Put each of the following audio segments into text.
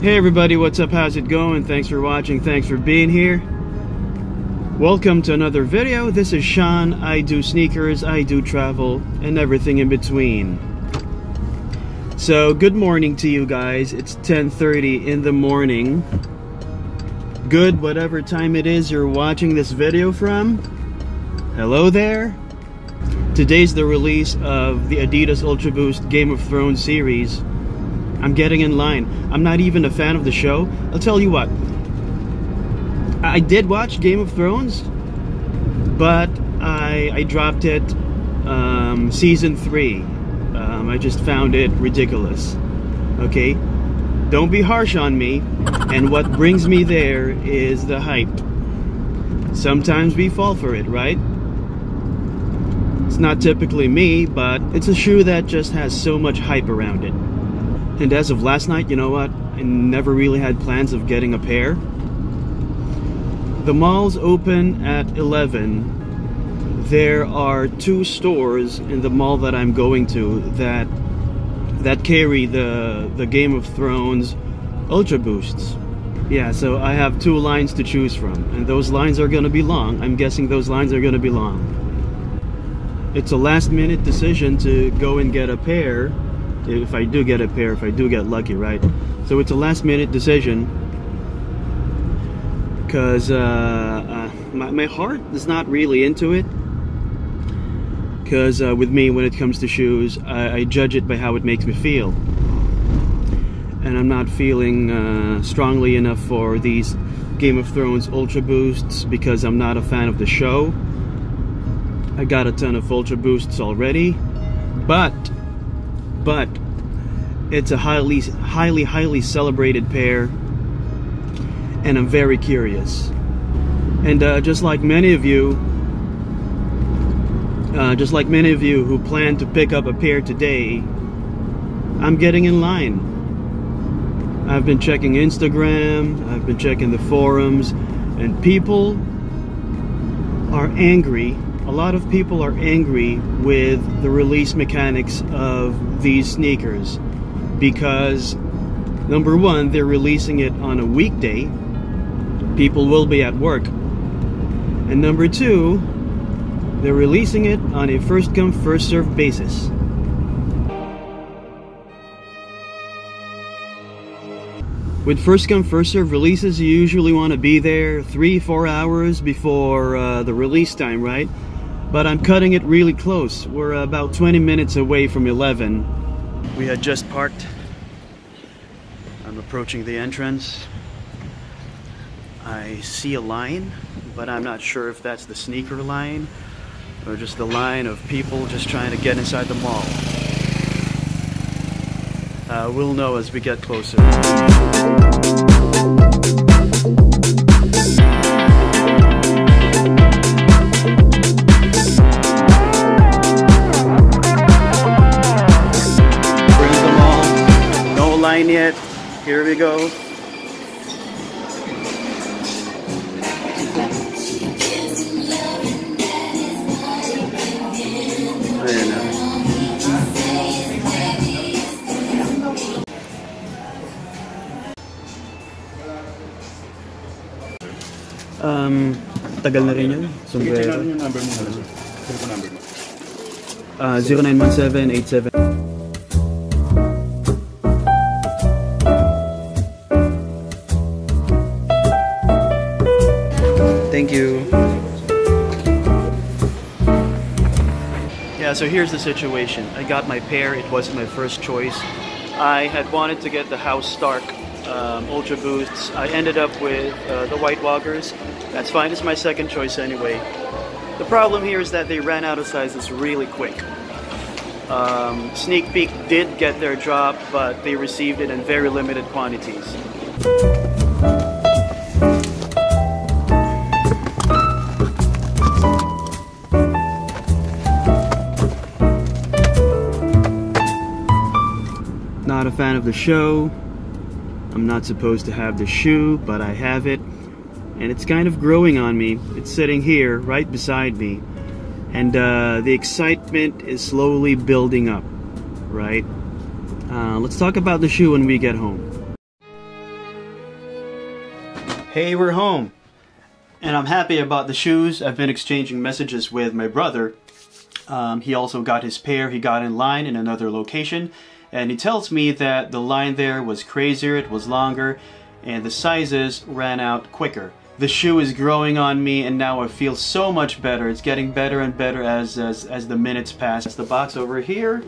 Hey everybody, what's up? How's it going? Thanks for watching. Thanks for being here. Welcome to another video. This is Sean. I do sneakers, I do travel, and everything in between. So, good morning to you guys. It's 10:30 in the morning. Good whatever time it is you're watching this video from. Hello there. Today's the release of the Adidas Ultra Boost Game of Thrones series. I'm getting in line. I'm not even a fan of the show. I'll tell you what. I did watch Game of Thrones, but I, I dropped it um, season three. Um, I just found it ridiculous. Okay? Don't be harsh on me. And what brings me there is the hype. Sometimes we fall for it, right? It's not typically me, but it's a shoe that just has so much hype around it. And as of last night, you know what? I never really had plans of getting a pair. The mall's open at 11. There are two stores in the mall that I'm going to that that carry the the Game of Thrones Ultra Boosts. Yeah, so I have two lines to choose from, and those lines are gonna be long. I'm guessing those lines are gonna be long it's a last minute decision to go and get a pair if I do get a pair if I do get lucky right? So it's a last minute decision. Because uh, uh, my, my heart is not really into it. Because uh, with me when it comes to shoes I, I, judge it by how it makes me feel. And I'm not feeling uh, strongly enough for these Game of Thrones Ultra Boosts because I'm not a fan of the show. I got a ton of Ultra Boosts already, but, but, it's a highly, highly, highly celebrated pair, and I'm very curious. And uh, just like many of you, uh, just like many of you who plan to pick up a pair today, I'm getting in line. I've been checking Instagram, I've been checking the forums, and people are angry a lot of people are angry with the release mechanics of these sneakers because number one they're releasing it on a weekday. People will be at work. And number two they're releasing it on a first come first serve basis with first come first serve releases you usually want to be there three four hours before uh, the release time right but I'm cutting it really close. We're about 20 minutes away from 11. We had just parked. I'm approaching the entrance. I see a line, but I'm not sure if that's the sneaker line or just the line of people just trying to get inside the mall. Uh, we'll know as we get closer. No line yet. Here we go. Um, tagal na rin yun. Sombrero. Yung number mo. number mo. Uh, 0917 87 Thank you. Yeah, so here's the situation. I got my pair. It wasn't my first choice. I had wanted to get the House Stark um, Ultra Boosts. I ended up with uh, the White Walkers. That's fine. It's my second choice anyway. The problem here is that they ran out of sizes really quick. Um, Sneak Peek did get their drop, but they received it in very limited quantities. not a fan of the show. I'm not supposed to have the shoe, but I have it. And it's kind of growing on me. It's sitting here, right beside me. And uh, the excitement is slowly building up, right? Uh, let's talk about the shoe when we get home. Hey, we're home. And I'm happy about the shoes. I've been exchanging messages with my brother. Um, he also got his pair. He got in line in another location. And he tells me that the line there was crazier, it was longer, and the sizes ran out quicker. The shoe is growing on me and now I feel so much better. It's getting better and better as, as, as the minutes pass. That's the box over here.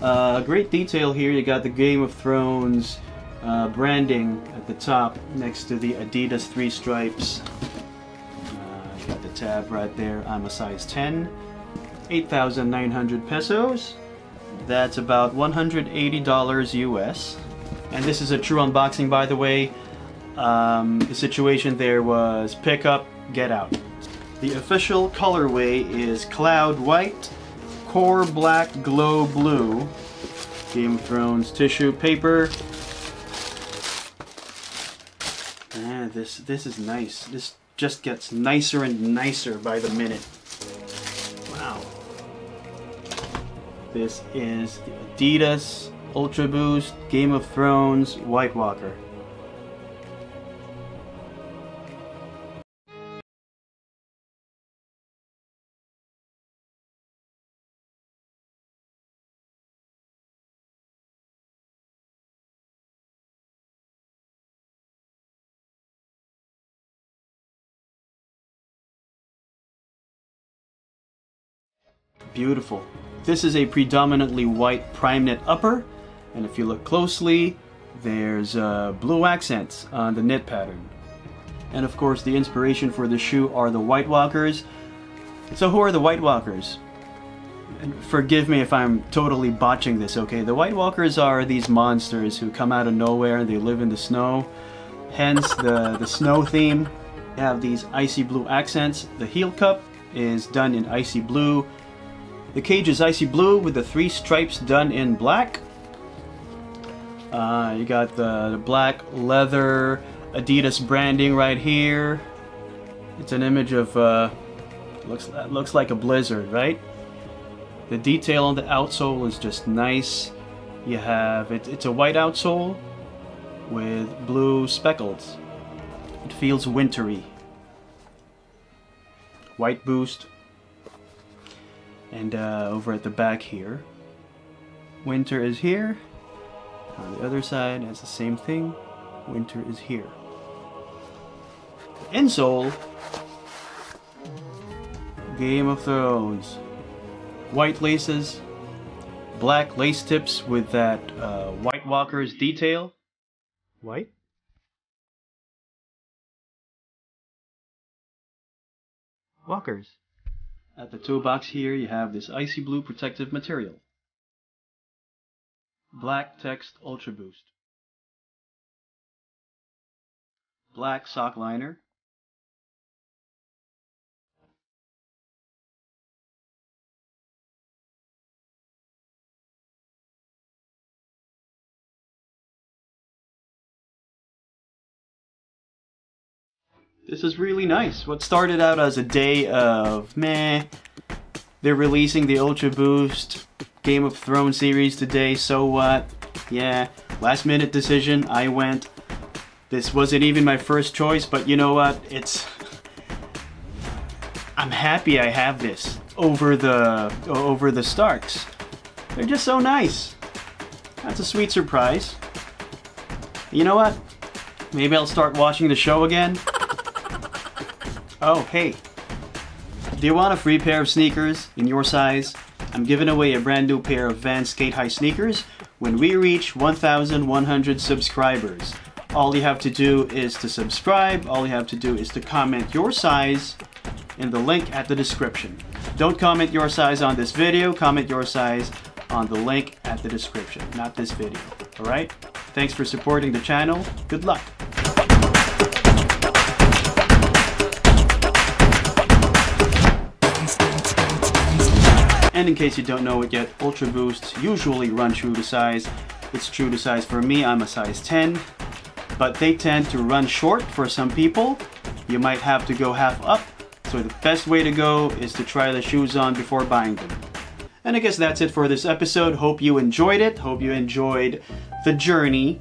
Uh, great detail here. You got the Game of Thrones uh, branding at the top next to the Adidas three stripes. Uh, got the tab right there. I'm a size 10. 8,900 pesos. That's about $180 US. And this is a true unboxing by the way. Um, the situation there was pick up, get out. The official colorway is Cloud White, Core Black, Glow Blue, Game of Thrones tissue paper. Man, this this is nice. This just gets nicer and nicer by the minute. Wow. This is the Adidas Ultra Boost Game of Thrones White Walker. Beautiful. This is a predominantly white Primeknit upper, and if you look closely, there's uh, blue accents on the knit pattern. And of course, the inspiration for the shoe are the White Walkers. So who are the White Walkers? And forgive me if I'm totally botching this, okay? The White Walkers are these monsters who come out of nowhere and they live in the snow. Hence the, the snow theme. Have these icy blue accents. The heel cup is done in icy blue the cage is icy blue with the three stripes done in black. Uh, you got the, the black leather Adidas branding right here. It's an image of uh, looks looks like a blizzard, right? The detail on the outsole is just nice. You have it, it's a white outsole with blue speckles. It feels wintry. White boost, and uh, over at the back here, winter is here. On the other side, it's the same thing. Winter is here. Insole, Game of Thrones. White laces, black lace tips with that uh, White Walker's detail. White? Walkers. At the toe box here, you have this icy blue protective material. Black text Ultra Boost. Black sock liner. This is really nice. What started out as a day of meh, they're releasing the Ultra Boost Game of Thrones series today, so what? Yeah, last minute decision, I went. This wasn't even my first choice, but you know what? It's... I'm happy I have this over the over the Starks. They're just so nice. That's a sweet surprise. You know what? Maybe I'll start watching the show again. Oh, hey. Do you want a free pair of sneakers in your size? I'm giving away a brand new pair of Vans Skate High sneakers when we reach 1,100 subscribers. All you have to do is to subscribe, all you have to do is to comment your size in the link at the description. Don't comment your size on this video, comment your size on the link at the description, not this video. Alright? Thanks for supporting the channel. Good luck! And in case you don't know it yet, Ultra Boosts usually run true to size. It's true to size for me, I'm a size 10. But they tend to run short for some people. You might have to go half up. So the best way to go is to try the shoes on before buying them. And I guess that's it for this episode. Hope you enjoyed it. Hope you enjoyed the journey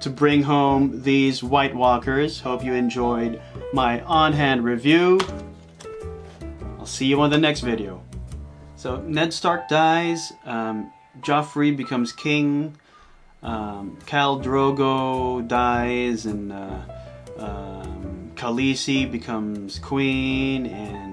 to bring home these White Walkers. Hope you enjoyed my on-hand review. I'll see you on the next video. So Ned Stark dies, um, Joffrey becomes king, um, Khal Drogo dies, and uh, um, Khaleesi becomes queen, and